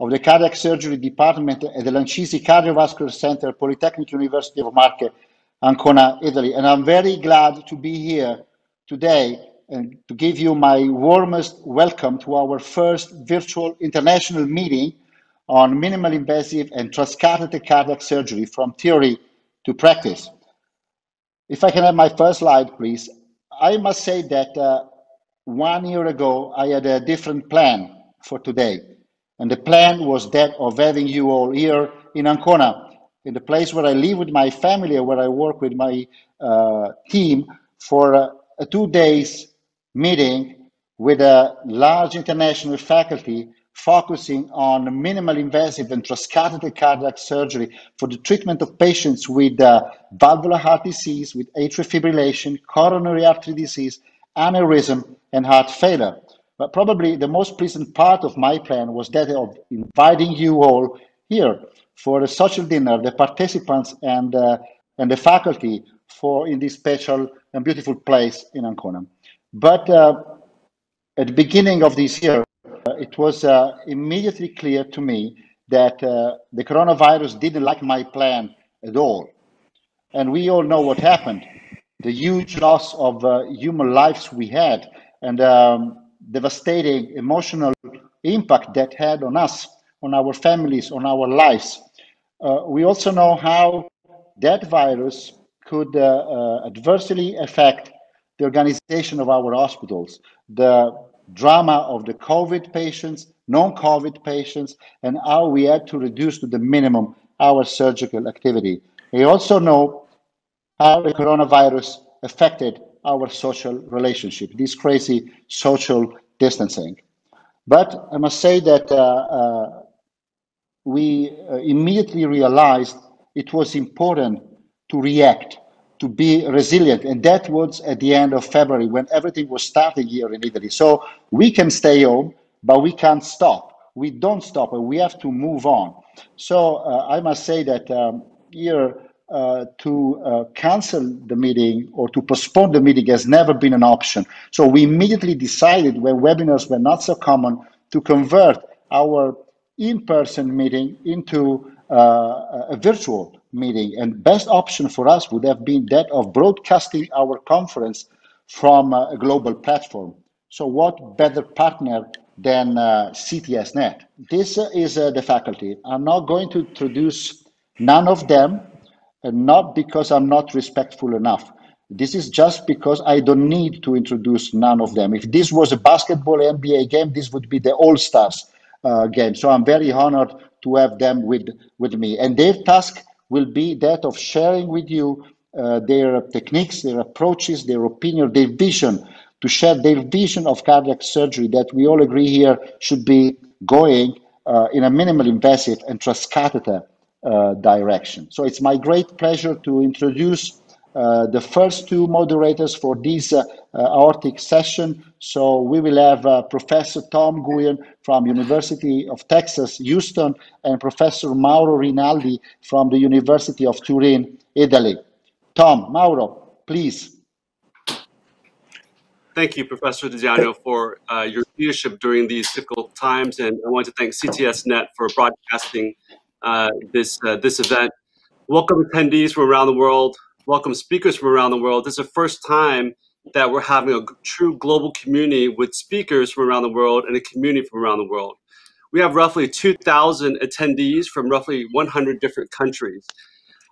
of the cardiac surgery department at the Lancisi Cardiovascular Center, Polytechnic University of Marche, Ancona, Italy. And I'm very glad to be here today and to give you my warmest welcome to our first virtual international meeting on minimal invasive and transcatheter cardiac surgery from theory to practice. If I can have my first slide, please. I must say that uh, one year ago, I had a different plan for today. And the plan was that of having you all here in Ancona, in the place where I live with my family or where I work with my uh, team for uh, a two days meeting with a large international faculty focusing on minimal invasive and transcatheter cardiac surgery for the treatment of patients with uh, valvular heart disease, with atrial fibrillation, coronary artery disease, aneurysm, and heart failure. But probably the most pleasant part of my plan was that of inviting you all here for a social dinner, the participants and, uh, and the faculty for in this special and beautiful place in Ancona. But uh, at the beginning of this year, uh, it was uh, immediately clear to me that uh, the coronavirus didn't like my plan at all. And we all know what happened the huge loss of uh, human lives we had and um, devastating emotional impact that had on us, on our families, on our lives. Uh, we also know how that virus could uh, adversely affect the organization of our hospitals, the drama of the COVID patients, non-COVID patients, and how we had to reduce to the minimum our surgical activity. We also know how the coronavirus affected our social relationship, this crazy social distancing. But I must say that uh, uh, we uh, immediately realized it was important to react to be resilient. And that was at the end of February when everything was starting here in Italy. So we can stay home, but we can't stop. We don't stop, and we have to move on. So uh, I must say that um, here uh, to uh, cancel the meeting or to postpone the meeting has never been an option. So we immediately decided when webinars were not so common to convert our in-person meeting into uh, a virtual meeting. And best option for us would have been that of broadcasting our conference from uh, a global platform. So what better partner than uh, CTSNet? This is the faculty. I'm not going to introduce none of them, and not because I'm not respectful enough. This is just because I don't need to introduce none of them. If this was a basketball NBA game, this would be the All-Stars uh, game. So I'm very honored to have them with, with me. And their task will be that of sharing with you uh, their techniques, their approaches, their opinion, their vision, to share their vision of cardiac surgery that we all agree here should be going uh, in a minimal invasive and transcatheter direction. So it's my great pleasure to introduce uh, the first two moderators for this uh, uh, aortic session. So we will have Professor Tom Nguyen from University of Texas, Houston, and Professor Mauro Rinaldi from the University of Turin, Italy. Tom, Mauro, please. Thank you, Professor Di Eusanio, for uh, your leadership during these difficult times, and I want to thank CTSNet for broadcasting uh, this uh, this event. Welcome attendees from around the world welcome speakers from around the world. This is the first time that we're having a true global community with speakers from around the world and a community from around the world. We have roughly 2,000 attendees from roughly 100 different countries.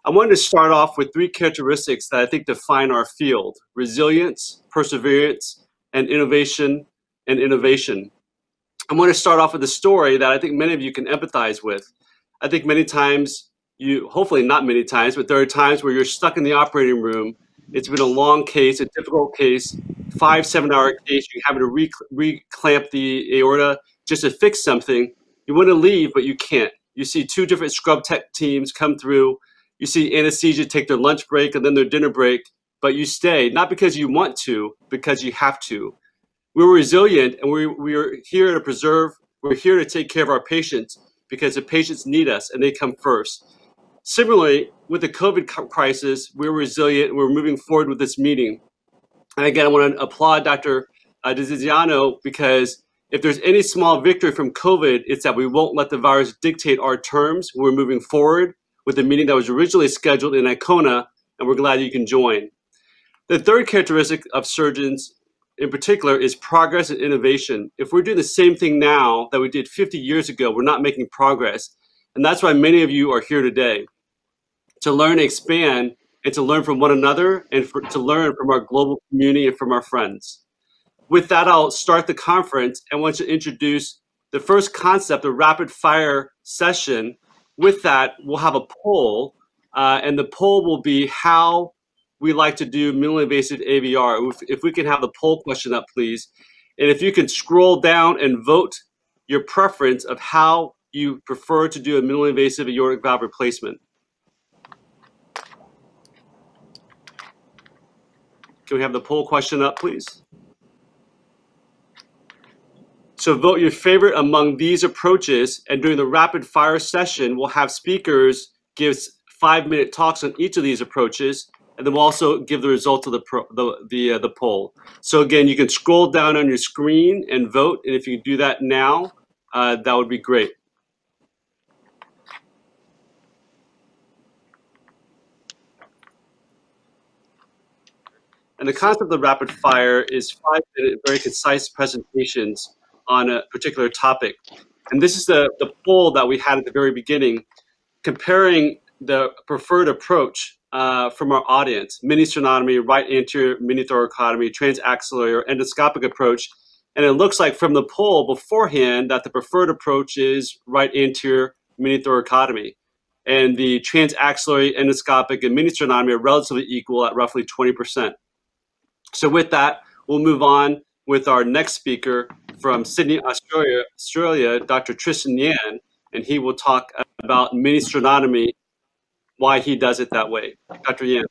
I wanted to start off with three characteristics that I think define our field, resilience, perseverance, and innovation and innovation. I want to start off with a story that I think many of you can empathize with. I think many times you hopefully not many times, but there are times where you're stuck in the operating room. It's been a long case, a difficult case, five, seven hour case. You're having to re, re clamp the aorta just to fix something. You want to leave, but you can't. You see two different scrub tech teams come through. You see anesthesia take their lunch break and then their dinner break, but you stay, not because you want to, because you have to. We're resilient and we, we're here to preserve, we're here to take care of our patients because the patients need us and they come first. Similarly, with the COVID crisis, we're resilient. We're moving forward with this meeting. And again, I want to applaud Dr. Uh, because if there's any small victory from COVID, it's that we won't let the virus dictate our terms. We're moving forward with the meeting that was originally scheduled in Ancona, and we're glad you can join. The third characteristic of surgeons in particular is progress and innovation. If we're doing the same thing now that we did 50 years ago, we're not making progress. And that's why many of you are here today to learn and expand and to learn from one another and for, to learn from our global community and from our friends with that, I'll start the conference and want to introduce the first concept, the rapid fire session. With that, we'll have a poll, uh, and the poll will be how we like to do minimally invasive AVR. If, if we can have the poll question up, please. And if you can scroll down and vote your preference of how you prefer to do a minimally invasive aortic valve replacement. Can we have the poll question up, please? So vote your favorite among these approaches, and during the rapid fire session, we'll have speakers give five minute talks on each of these approaches, and then we'll also give the results of the pro, the the, uh, the poll. So again, you can scroll down on your screen and vote, and if you do that now, uh, that would be great. And the concept of the rapid fire is five minute, very concise presentations on a particular topic. And this is the, the poll that we had at the very beginning, comparing the preferred approach uh, from our audience, mini sternotomy, right anterior mini thoracotomy, transaxillary or endoscopic approach. And it looks like from the poll beforehand that the preferred approach is right anterior mini thoracotomy. And the transaxillary, endoscopic, and mini sternotomy are relatively equal at roughly 20%. So with that, we'll move on with our next speaker from Sydney, Australia, Australia, Dr. Tristan Yan, and he will talk about mini sternotomy, why he does it that way. Dr. Yan.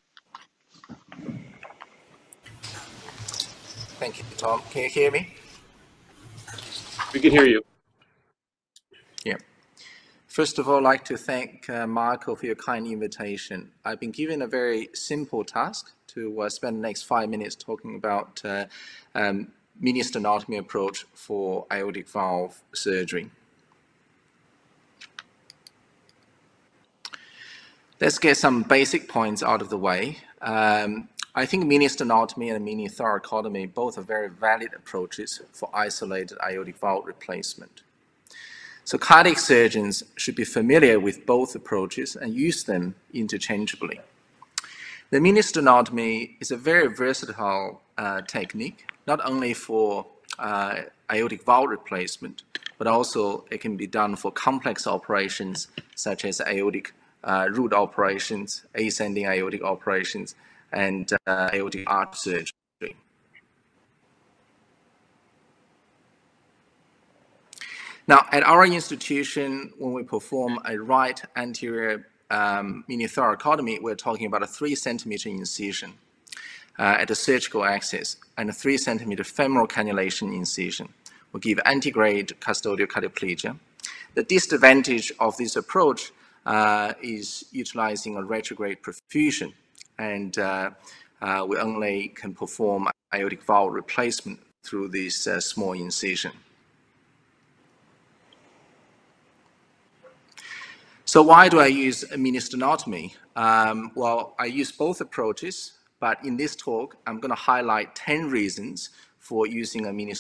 Thank you, Tom. Can you hear me? We can hear you. Yeah. First of all, I'd like to thank uh, Marco for your kind invitation. I've been given a very simple task to uh, spend the next five minutes talking about uh, um, mini sternotomy approach for aortic valve surgery. Let's get some basic points out of the way. Um, I think mini sternotomy and mini thoracotomy both are very valid approaches for isolated aortic valve replacement. So cardiac surgeons should be familiar with both approaches and use them interchangeably. The mini sternotomy is a very versatile uh, technique not only for uh, aortic valve replacement, but also it can be done for complex operations such as aortic uh, root operations, ascending aortic operations, and uh, aortic arch surgery. Now, at our institution, when we perform a right anterior um, mini thoracotomy, we're talking about a three centimeter incision uh, at the surgical axis and a 3 centimeter femoral cannulation incision will give antegrade Custodiol cardioplegia. The disadvantage of this approach uh, is utilizing a retrograde perfusion, and uh, uh, we only can perform aortic valve replacement through this uh, small incision. So why do I use a mini sternotomy? Um, well, I use both approaches but in this talk, I'm going to highlight 10 reasons for using a mini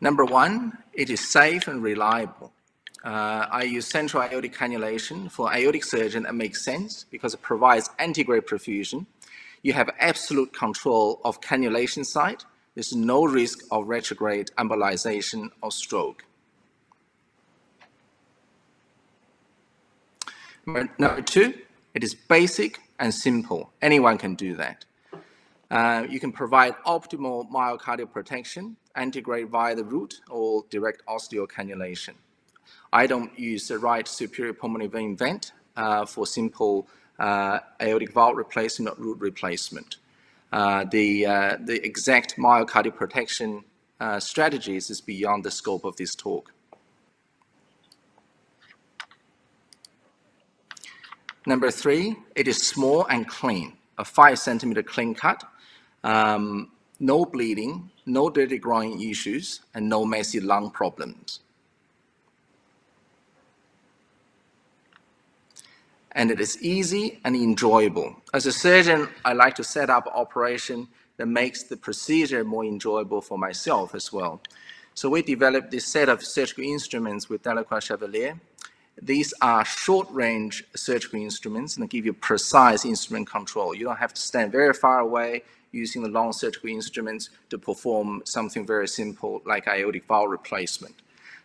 Number one, it is safe and reliable. Uh, I use central aortic cannulation for aortic surgeon. That makes sense because it provides antegrade perfusion. You have absolute control of cannulation site. There's no risk of retrograde embolization or stroke. Number two, it is basic and simple. Anyone can do that. Uh, you can provide optimal myocardial protection, antegrade via the root or direct ostial cannulation. I don't use the right superior pulmonary vein vent uh, for simple uh, aortic valve replacement or root replacement. Uh, the, uh, the exact myocardial protection uh, strategies is beyond the scope of this talk. Number three, it is small and clean, a five centimeter clean cut. Um, no bleeding, no dirty groin issues, and no messy lung problems. And it is easy and enjoyable. As a surgeon, I like to set up operation that makes the procedure more enjoyable for myself as well. So we developed this set of surgical instruments with Delacroix Chevalier. These are short-range surgical instruments and they give you precise instrument control. You don't have to stand very far away using the long surgical instruments to perform something very simple like aortic valve replacement.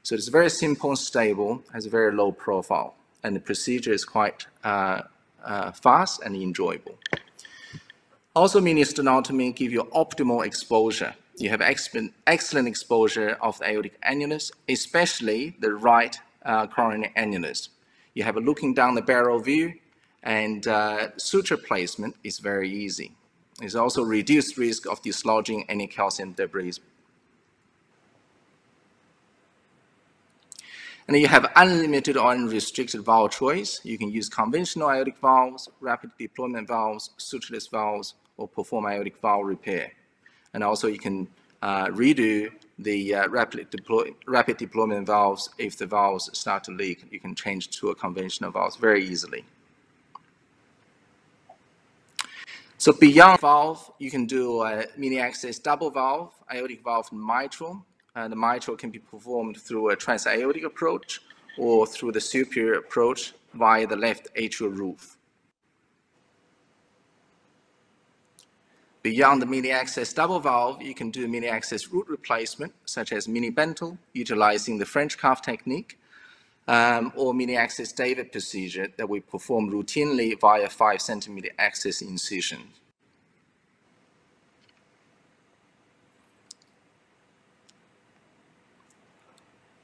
So it's very simple and stable, has a very low profile, and the procedure is quite uh, uh, fast and enjoyable. Also, mini sternotomy give you optimal exposure. You have excellent, exposure of the aortic annulus, especially the right uh, coronary annulus. You have a looking down the barrel view, and uh, suture placement is very easy. There's also reduced risk of dislodging any calcium debris. And you have unlimited or unrestricted valve choice. You can use conventional aortic valves, rapid deployment valves, sutureless valves, or perform aortic valve repair. And also you can uh, redo the uh, rapid, deploy, rapid deployment valves if the valves start to leak. You can change to a conventional valve very easily. So beyond valve, you can do a mini access double valve, aortic valve and mitral. Uh, the mitral can be performed through a transaortic approach or through the superior approach via the left atrial roof. Beyond the mini access double valve, you can do mini access root replacement, such as mini Bentall, utilizing the French cuff technique, um, or mini access David procedure that we perform routinely via 5 centimeter access incision.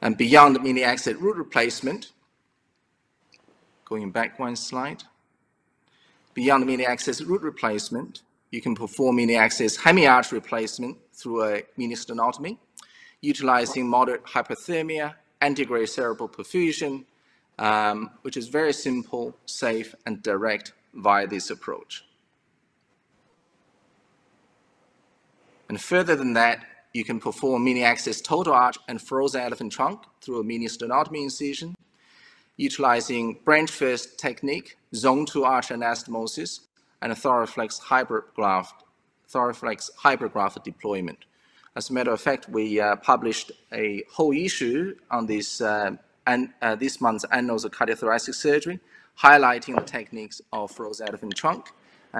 And beyond the mini access root replacement, going back one slide, beyond the mini access root replacement, you can perform mini access hemi-arch replacement through a mini sternotomy, utilizing moderate hypothermia antegrade cerebral perfusion, um, which is very simple, safe, and direct via this approach. And further than that, you can perform mini-access total arch and frozen elephant trunk through a mini sternotomy incision, utilizing branch first technique, zone 2 arch anastomosis, and a Thoraflex hybrid graft, Thoraflex hybrid graft deployment. As a matter of fact, we uh, published a whole issue on this uh, and uh, this month's Annals of Cardiothoracic Surgery, highlighting the techniques of frozen elephant trunk,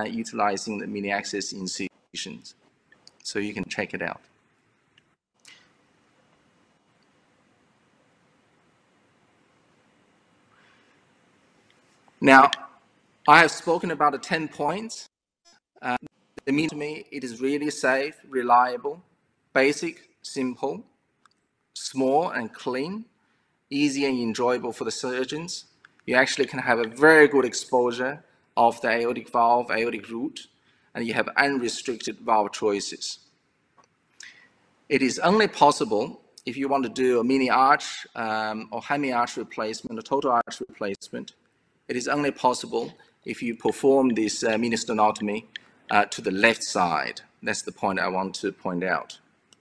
utilizing the mini-access incisions. So you can check it out. Now, I have spoken about the 10 points. Uh, it means to me it is really safe, reliable, basic, simple, small and clean, easy and enjoyable for the surgeons. You actually can have a very good exposure of the aortic valve, aortic root, and you have unrestricted valve choices. It is only possible if you want to do a mini arch um, or hemi-arch replacement, a total arch replacement. It is only possible if you perform this uh, mini sternotomy uh, to the left side. That's the point I want to point out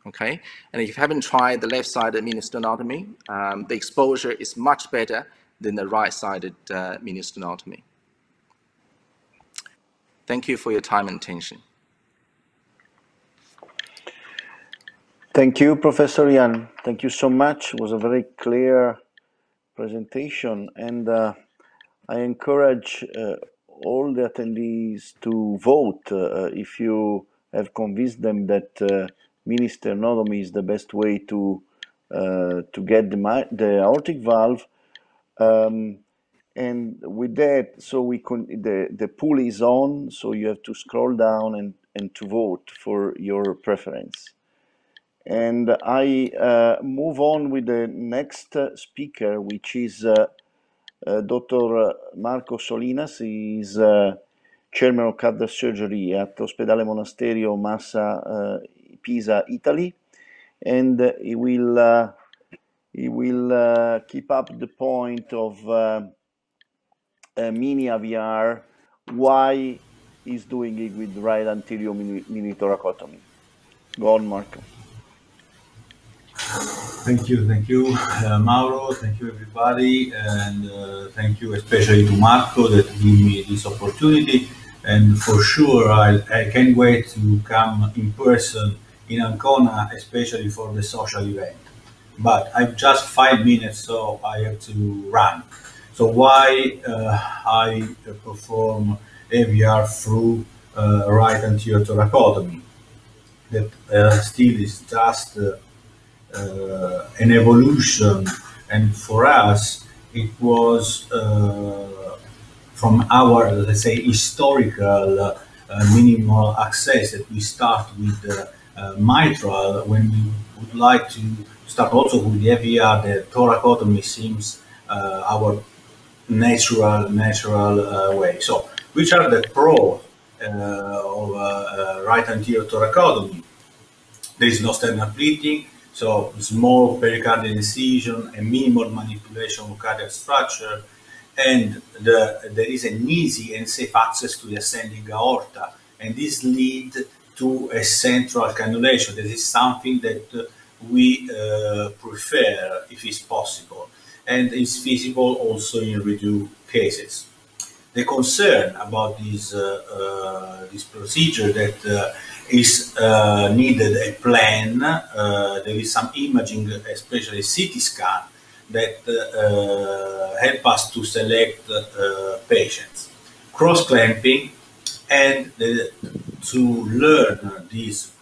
okay? And if you haven't tried the left-sided mini sternotomy, um, the exposure is much better than the right-sided uh, mini sternotomy. Thank you for your time and attention. Thank you, Professor Yan. Thank you so much. It was a very clear presentation, and uh, I encourage uh, all the attendees to vote uh, if you have convinced them that uh, mini is the best way to uh, to get the, the aortic valve. Um, and with that, so we can the the pool is on, so you have to scroll down and and to vote for your preference. And I uh, move on with the next speaker, which is uh, uh Dr. Marco Solinas. He is uh, chairman of cardiac surgery at Ospedale Monasterio Massa uh, Pisa, Italy, and he will uh, he will uh, keep up the point of uh, mini AVR, why is doing it with right anterior mini, mini thoracotomy. Go on, Marco. Thank you, thank you, uh, Mauro. Thank you, everybody, and uh, thank you especially to Marco that gave me this opportunity. And for sure, I, I can't wait to come in person in Ancona, especially for the social event. But I've just five minutes, so I have to run. So why uh, I perform AVR through uh, right anterior thoracotomy? That uh, still is just uh, uh, an evolution, and for us, it was uh, from our let's say historical minimal access that we start with mitral when we would like to start also with the AVR, the thoracotomy seems uh, our natural natural uh, way. So, which are the pros uh, of uh, right anterior thoracotomy? There is no sternal bleeding, so small pericardial incision and minimal manipulation of cardiac structure, and the, there is an easy and safe access to the ascending aorta, and this lead to a central cannulation. This is something that we uh, prefer if it's possible and is feasible also in redo cases. The concern about this, uh, uh, this procedure that uh, is uh, needed a plan, there is some imaging, especially CT scan, that help us to select patients. Cross clamping and the, to learn this,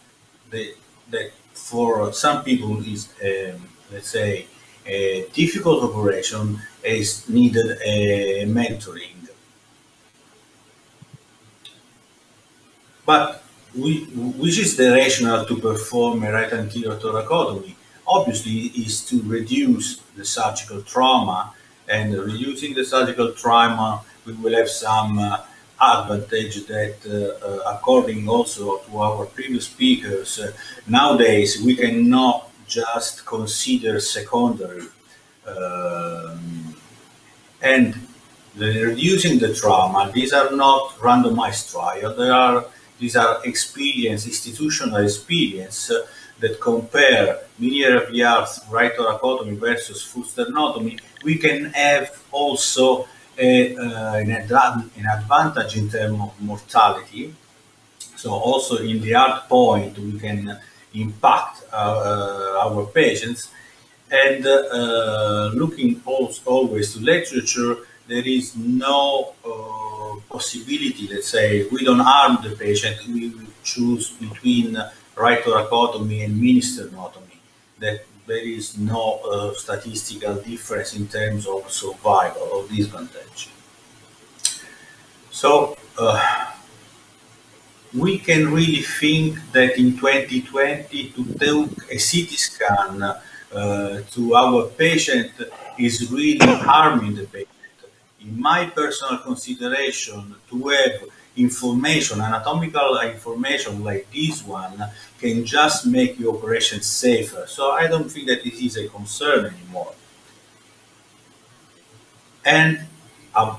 the, the for some people is, um, let's say, a difficult operation is needed a mentoring. But we, which is the rationale to perform a right anterior thoracotomy? Obviously, is to reduce the surgical trauma, and reducing the surgical trauma, we will have some uh, advantage that, uh, according also to our previous speakers, uh, nowadays we cannot just consider secondary. Um, and the, reducing the trauma, these are not randomized trials, are, these are experience, institutional experience uh, that compare linear AVR right thoracotomy versus full sternotomy. We can have also uh, an, an, advantage in terms of mortality. So also in the hard point, we can impact uh, our patients. And uh, looking also always to literature, there is no uh, possibility, let's say, we don't harm the patient, we choose between right thoracotomy and mini sternotomy. That there is no uh, statistical difference in terms of survival or disadvantage. So uh, we can really think that in 2020 to take a CT scan uh, to our patient is really harming the patient. In my personal consideration, to have information, anatomical information like this one can just make the operation safer. So I don't think that this is a concern anymore. And uh,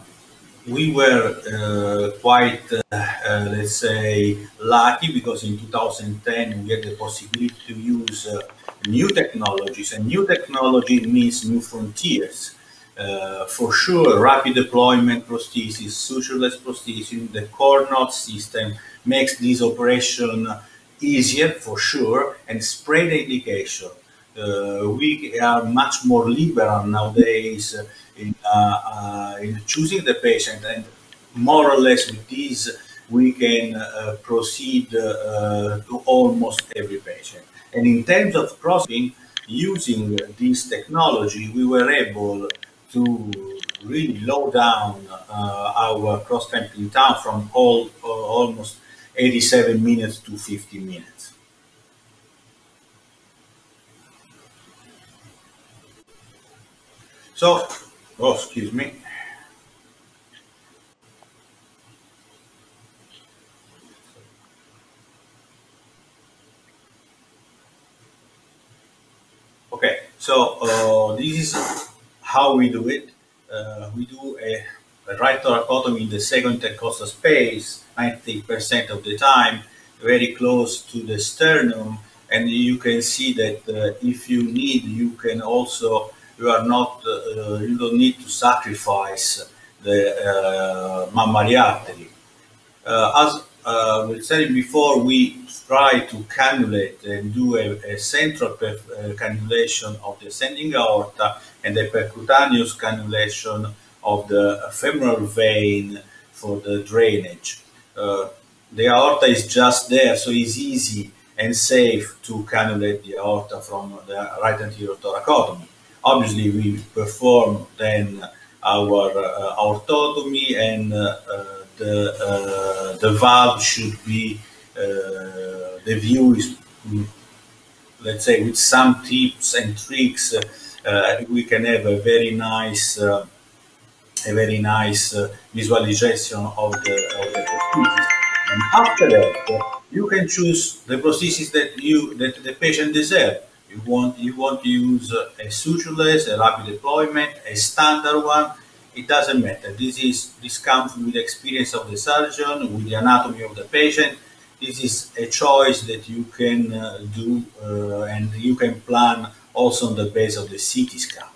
we were uh, quite, uh, uh let's say, lucky because in 2010 we had the possibility to use uh, new technologies, and new technology means new frontiers. Uh, for sure, rapid deployment prosthesis, sutureless prosthesis, the Cor-Knot system makes this operation easier for sure and spread the indication. Uh, we are much more liberal nowadays in, uh, uh, in, choosing the patient and more or less with this we can uh, proceed to almost every patient. And in terms of crossing, using this technology, we were able to really low down uh, our cross clamping time from all, uh, almost 87 minutes to 50 minutes. So, oh, excuse me. Okay, so uh, this is how we do it. Uh, we do a a right thoracotomy in the second intercostal space, 90% of the time, very close to the sternum. And you can see that uh, if you need, you can also, you are not, uh, you don't need to sacrifice the uh, mammary artery. Uh, as uh, we said before, we try to cannulate and do a, a central uh, cannulation of the ascending aorta and the percutaneous cannulation of the femoral vein for the drainage. Uh, the aorta is just there, so it's easy and safe to cannulate the aorta from the right anterior thoracotomy. Obviously, we perform then our uh, aortotomy and uh, the, uh, the valve should be, uh, the view is, let's say, with some tips and tricks, we can have a very nice a very nice uh, visualization of the, of the prosthesis. And after that, you can choose the prosthesis that you that the patient deserves. You want you want to use a sutureless, a rapid deployment, a standard one. It doesn't matter. This is this comes with the experience of the surgeon, with the anatomy of the patient. This is a choice that you can uh, do, uh, and you can plan also on the base of the CT scan.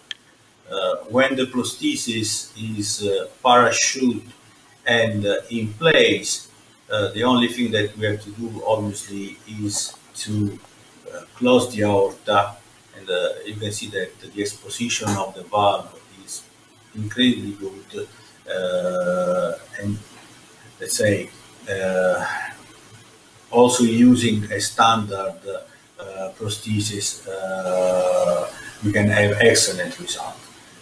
Uh, when the prosthesis is uh, parachute and uh, in place, the only thing that we have to do, obviously, is to close the aorta. And you can see that the exposition of the valve is incredibly good. and let's say, also using a standard uh, prosthesis, uh, we can have excellent result.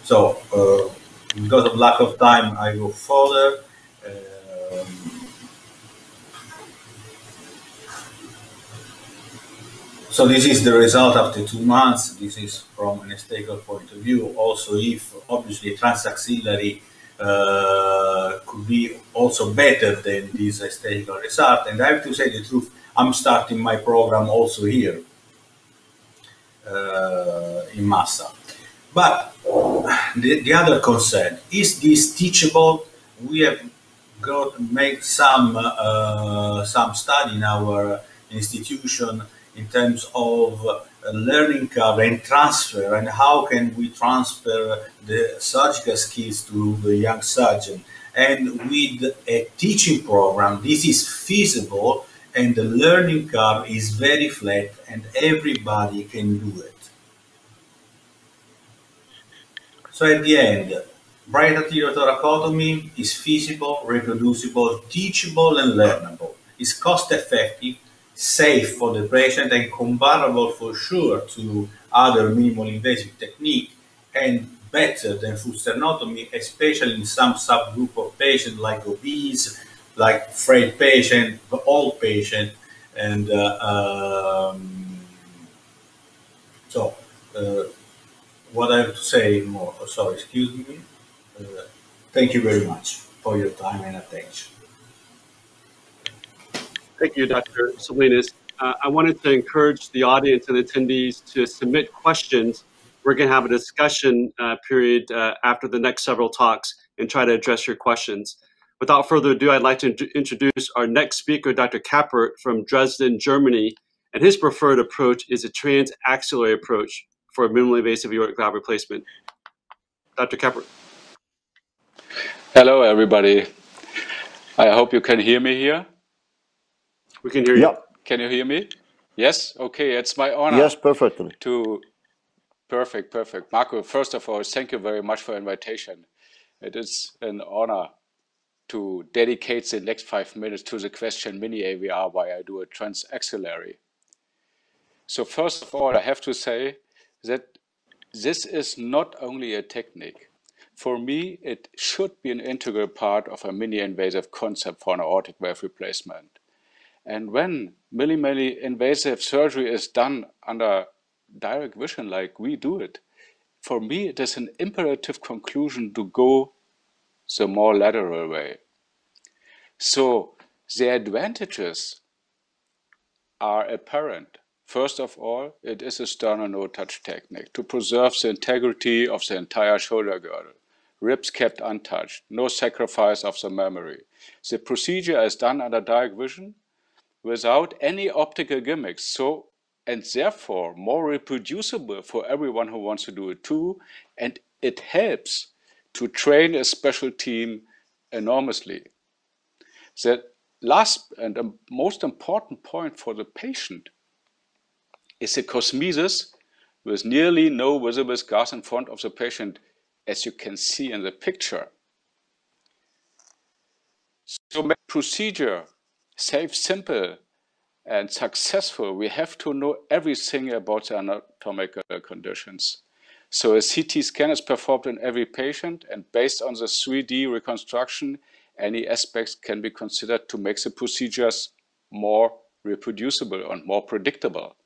So, uh, because of lack of time, I go further. Um, so this is the result after two months. This is from an aesthetical point of view. Also, if obviously transaxillary uh, could be also better than this aesthetical result. And I have to say the truth, I'm starting my program also here uh, in Massa. But the, the other concern is this teachable? We have got make some uh, some study in our institution in terms of learning curve and transfer and how can we transfer the surgical skills to the young surgeon and with a teaching program this is feasible and the learning curve is very flat and everybody can do it So at the end, right anterior thoracotomy is feasible, reproducible, teachable, and learnable. It's cost effective, safe for the patient, and comparable for sure to other minimal invasive technique, and better than full sternotomy, especially in some subgroup of patients like obese, like frail patient, the old patient, and uh, um, so. Uh, what I have to say more. Oh, sorry, excuse me. Uh, thank you very much for your time and attention. Thank you, Dr. Solinas. Uh, I wanted to encourage the audience and attendees to submit questions. We're going to have a discussion uh, period uh, after the next several talks and try to address your questions. Without further ado, I'd like to introduce our next speaker, Dr. Kappert from Dresden, Germany. And his preferred approach is a transaxillary approach for minimally invasive aortic valve replacement. Dr. Kappert. Hello, everybody. I hope you can hear me here. We can hear you. Yep. Can you hear me? Yes? Okay, it's my honor. Yes, perfectly. To perfect, perfect. Marco, first of all, thank you very much for invitation. It is an honor to dedicate the next five minutes to the question mini AVR why I do a transaxillary. So first of all, I have to say that this is not only a technique. For me, it should be an integral part of a mini-invasive concept for an aortic valve replacement. And when minimally invasive surgery is done under direct vision like we do it, for me it is an imperative conclusion to go the more lateral way. So the advantages are apparent. First of all, it is a sternal no-touch technique to preserve the integrity of the entire shoulder girdle. ribs kept untouched, no sacrifice of the mammary. The procedure is done under direct vision without any optical gimmicks, so and therefore more reproducible for everyone who wants to do it too, and it helps to train a special team enormously. The last and most important point for the patient is the cosmesis with nearly no visible scars in front of the patient, as you can see in the picture. So make procedure safe, simple, and successful, we have to know everything about the anatomical conditions. So a CT scan is performed in every patient, and based on the 3D reconstruction, any aspects can be considered to make the procedures more reproducible and more predictable.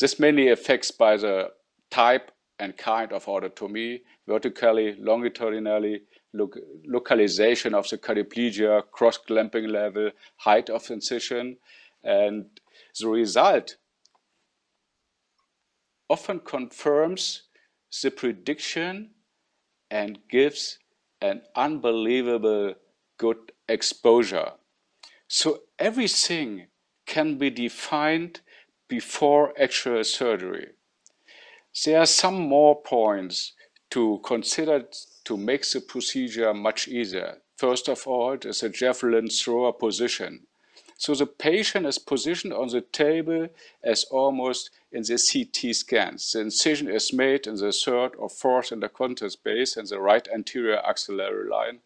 This mainly affects by the type and kind of aortotomy, vertically, longitudinally, localization of the cardioplegia, cross-clamping level, height of incision, and the result often confirms the prediction and gives an unbelievable good exposure. So everything can be defined before actual surgery. There are some more points to consider to make the procedure much easier. First of all, it is a javelin thrower position. So the patient is positioned on the table as almost in the CT scans. The incision is made in the third or fourth intercostal space in the right anterior axillary line.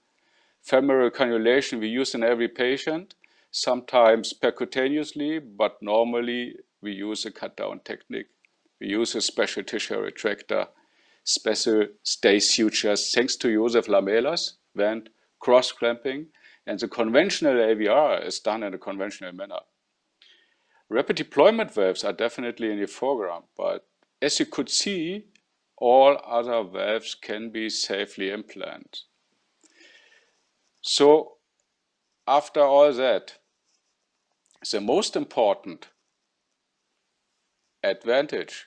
Femoral cannulation we use in every patient, sometimes percutaneously, but normally we use a cut-down technique. We use a special tissue retractor, special stay sutures, thanks to Josef Lamelas, vent, cross-clamping, and the conventional AVR is done in a conventional manner. Rapid deployment valves are definitely in the foreground, but as you could see, all other valves can be safely implanted. So after all that, the most important advantage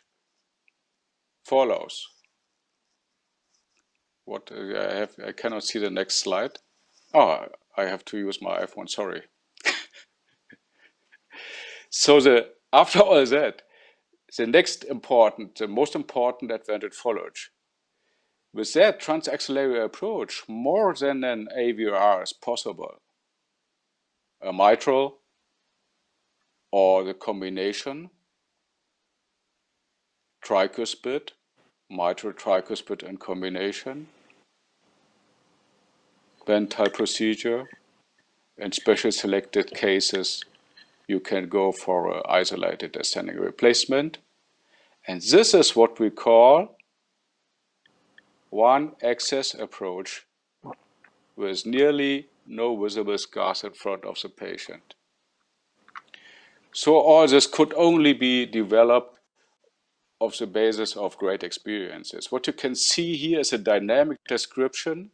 follows. What I have, I cannot see the next slide. Oh, I have to use my iPhone, sorry. so the after all that, the next important, the most important advantage followed. With that transaxillary approach, more than an AVR is possible. A mitral or the combination, tricuspid, mitral tricuspid in combination, Bentall procedure. In special selected cases, you can go for an isolated ascending replacement. And this is what we call one access approach with nearly no visible scars in front of the patient. So all this could only be developed of the basis of great experiences. What you can see here is a dynamic description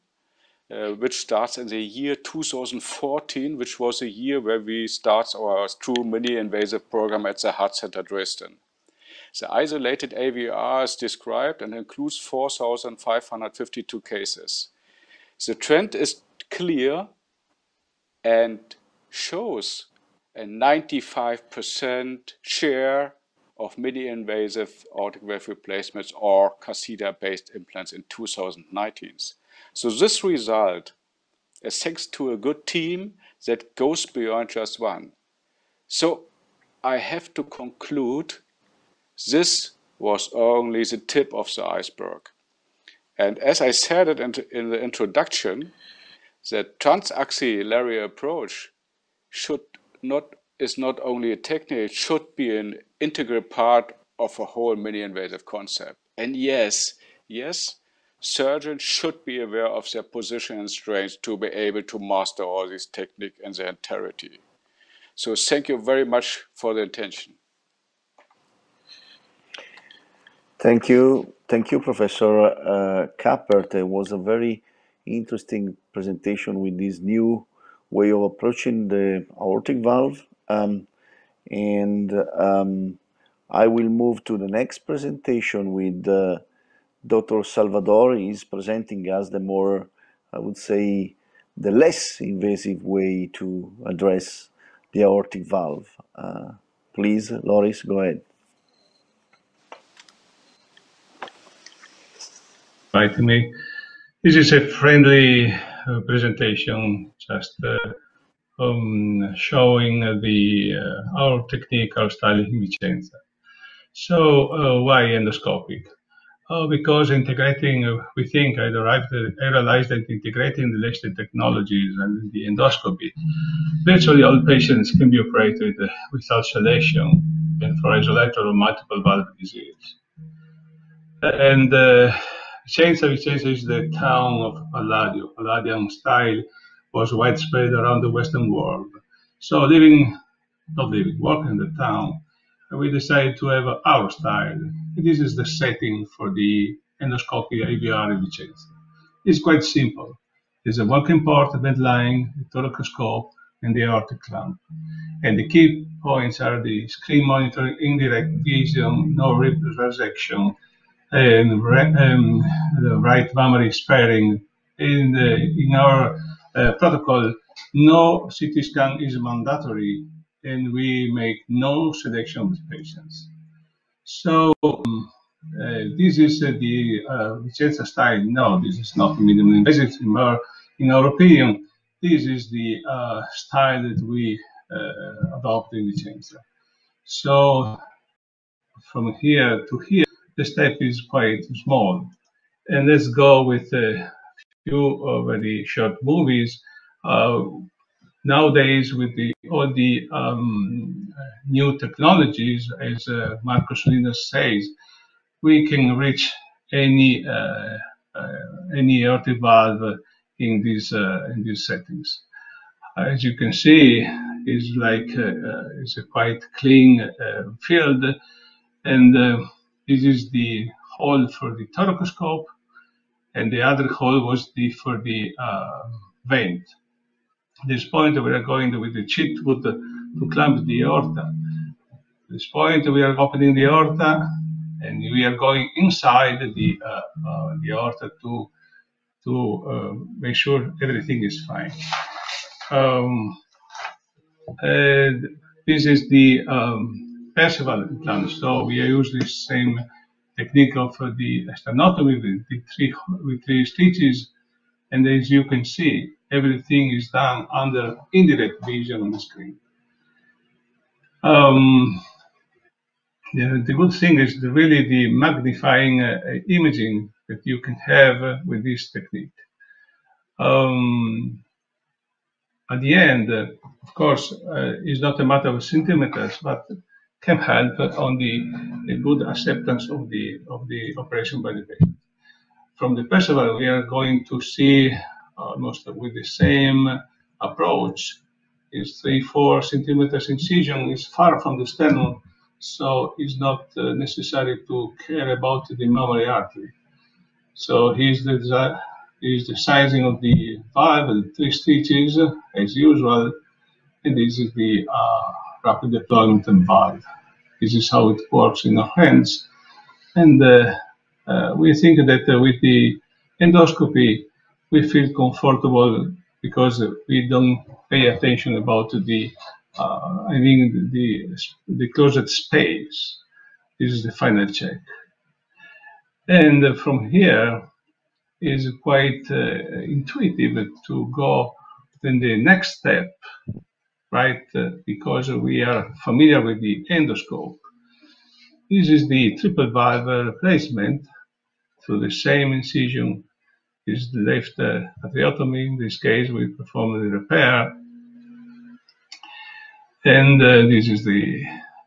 uh, which starts in the year 2014, which was a year where we start our true mini-invasive program at the Heart Center Dresden. The isolated AVR is described and includes 4,552 cases. The trend is clear and shows a 95% share of mini-invasive aortic replacements or catheter-based implants in 2019. So this result is thanks to a good team that goes beyond just one. So I have to conclude this was only the tip of the iceberg. And as I said it in, the introduction, the transaxillary approach should not is not only a technique, it should be an integral part of a whole mini-invasive concept. And yes, yes, surgeons should be aware of their position and strength to be able to master all these techniques in their entirety. So thank you very much for the attention. Thank you. Thank you, Professor uh, Kappert. It was a very interesting presentation with this new way of approaching the aortic valve. Um, and um, I will move to the next presentation with uh, Dr. Salvador is presenting us the more I would say, the less invasive way to address the aortic valve. Uh, please, Loris, go ahead. Inviting me. This is a friendly uh, presentation, just uh, um, showing the uh, our technique, our style in Vicenza. So uh, why endoscopic? Oh, because integrating, uh, we think I arrived, I realized that integrating the latest technologies and the endoscopy, virtually all patients can be operated without sedation and for isolated or multiple valve disease. And uh, Vicenza, Vicenza is the town of Palladio. Palladian style was widespread around the Western world. So living, not living, working in the town, we decided to have our style. This is the setting for the endoscopy AVR in Vicenza. It's quite simple. There's a working port, a bed line, a thoracoscope, and the aortic clamp. And the key points are the screen monitoring, indirect vision, no rib resection, and um, the right mammary sparing. In, the, in our uh, protocol, no CT scan is mandatory and we make no selection with patients. So um, uh, this is uh, the uh, Vicenza style. No, this is not minimally invasive. In our, in our opinion, this is the uh, style that we uh, adopt in Vicenza. So from here to here, the step is quite small. And let's go with a few very short movies. Uh, nowadays with the all the um, new technologies, as uh, Marco Solinas says, we can reach any uh, uh, any aortic valve in these uh, in these settings. As you can see, it's like uh, it's a quite clean uh, field, and this is the hole for the thoracoscope, and the other hole was the for the vent this point we are going with the Chitwood to clamp the aorta. This point we are opening the aorta and we are going inside the, uh, uh, the aorta to, to uh, make sure everything is fine. Um, this is the um, Perceval implant. So we use the same technique of the sternotomy with the three, with three stitches. And as you can see, everything is done under indirect vision on the screen. Um, the, the, good thing is the, really the magnifying uh, imaging that you can have uh, with this technique. Um, at the end, uh, of course, uh, it's not a matter of centimeters, but can help on the, the, good acceptance of the of the operation by the patient. From the Perceval, we are going to see almost with the same approach. Is three, four centimeters incision is far from the sternum, so it's not uh, necessary to care about the mammary artery. So here's the, here's the sizing of the valve, the three stitches as usual, and this is the uh, rapid deployment valve. This is how it works in our hands. And uh, uh we think that uh, with the endoscopy, we feel comfortable because we don't pay attention about the uh, I mean the the closet space. This is the final check, and from here is quite uh, intuitive to go in the next step, right? Uh, because we are familiar with the endoscope. This is the triple valve replacement through the same incision is left uh, atriotomy. In this case, we perform the repair. And uh, this is the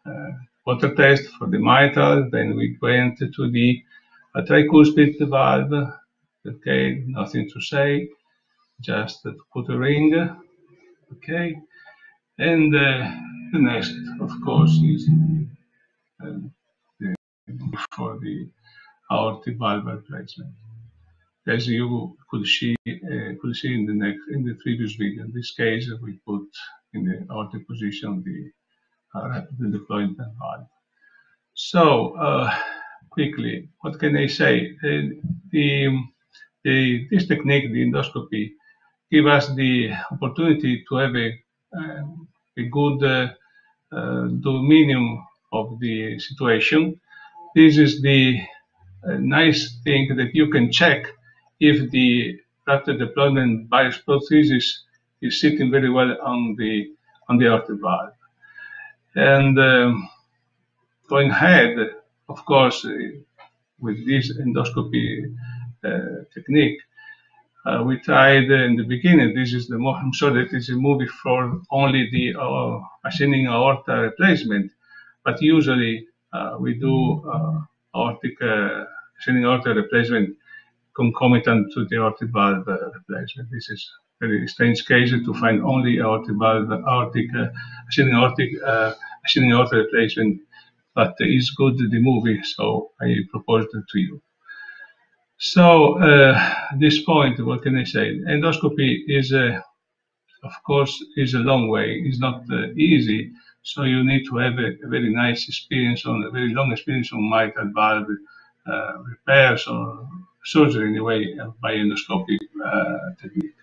uh, water test for the mitral. Then we went to the uh, tricuspid valve. Okay, nothing to say, just to put a ring. Okay, and uh, the next, of course, is um, for the aortic valve replacement as you could see, uh, could see in the next in the previous video. In this case, we put in the aortic position the uh, the deployment valve. So uh, quickly, what can I say? Uh, the the, this technique, the endoscopy, give us the opportunity to have a, uh, a good uh, uh, dominion of the situation. This is the uh, nice thing that you can check if the after deployment bioprosthesis is sitting very well on the on the aortic valve. And um, going ahead, of course, uh, with this endoscopy uh, technique, uh, we tried in the beginning. This is the more, I'm sure that it's a movie for only the uh, ascending aorta replacement, but usually uh, we do uh, aortic ascending aorta replacement concomitant to the aortic valve replacement. This is very strange case to find only aortic valve, aortic, uh, aortic, uh, ascending aorta replacement, but it's good the movie, so I proposed it to you. So uh, this point, what can I say? Endoscopy is a, of course, is a long way. It's not uh, easy. So you need to have a, a, very nice experience on a very long experience on mitral valve uh, repairs or surgery anyway by endoscopic uh, technique.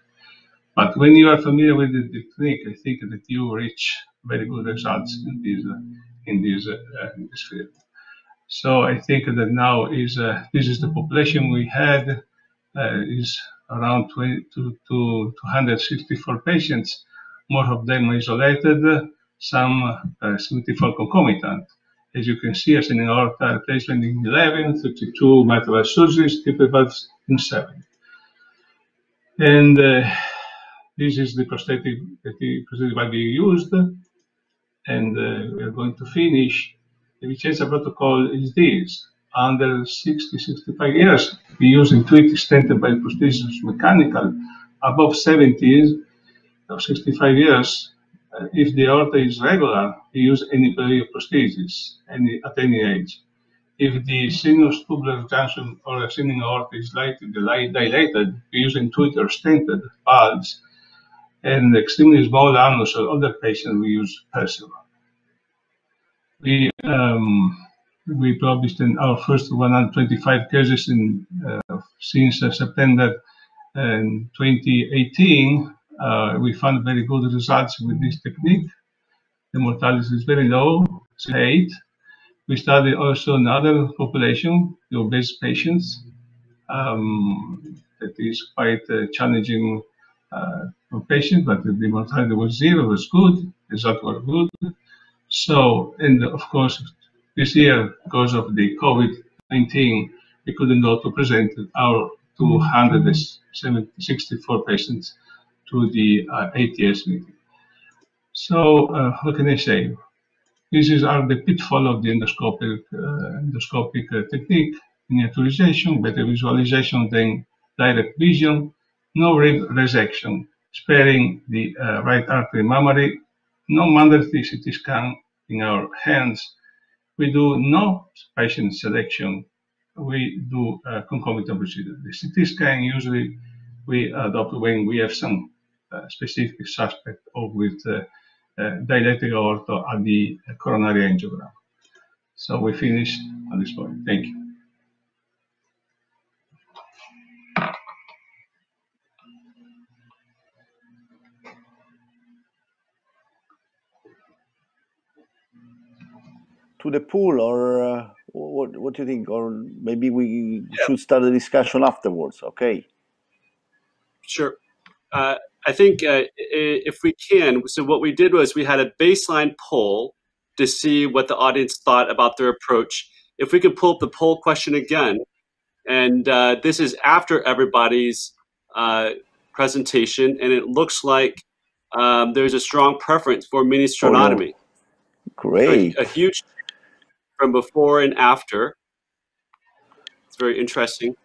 But when you are familiar with the technique, I think that you reach very good results in this uh, in this uh, in this field. So I think that now is uh, this is the population we had uh, is around 20 to, to 264 patients. Most of them isolated, some uh, 74 concomitant. As you can see, as in aorta replacement in 11, 32 mitral surgeries, in 7. And uh, this is the prosthetic, the prosthetic used. And uh, we are going to finish the Vicenza protocol is this. Under 60, 65 years, we use Intuity stented bioprosthesis mechanical. Above 70 or 65 years, if the aorta is regular, we use any period prosthesis any, at any age. If the sinotubular junction or ascending aorta is slightly dilated, we use Intuity stented valves. And extremely small annulus or other patients, we use Perceval we um, we published in our first 125 cases in uh, since uh, September in 2018. Uh, we found very good results with this technique. The mortality is very low, it's eight. We studied also another population, the obese patients. Um, that is quite uh, challenging uh, patients, but the mortality was zero, was good, results were good. So, and of course, this year, because of the COVID-19, we couldn't go to present our 264 patients to the uh, ATS meeting. So, uh, what can I say? These are the pitfall of the endoscopic, uh, endoscopic uh, technique, miniaturization, better visualization than direct vision, no rib resection, sparing the uh, right artery mammary no mandatory CT scan in our hands. We do no patient selection. We do a concomitant procedure. The CT scan usually we adopt when we have some uh, specific suspect or with uh, uh, dilated aorta at the coronary angiogram. So we finish at this point. Thank you. to the pool, or uh, what? What do you think? Or maybe we yeah. should start the discussion afterwards. Okay. Sure. Uh, I think uh, if we can, so what we did was we had a baseline poll to see what the audience thought about their approach. If we could pull up the poll question again, and uh, this is after everybody's uh, presentation, and it looks like um, there's a strong preference for mini. Oh, no. Great. a, a huge from before and after. It's very interesting.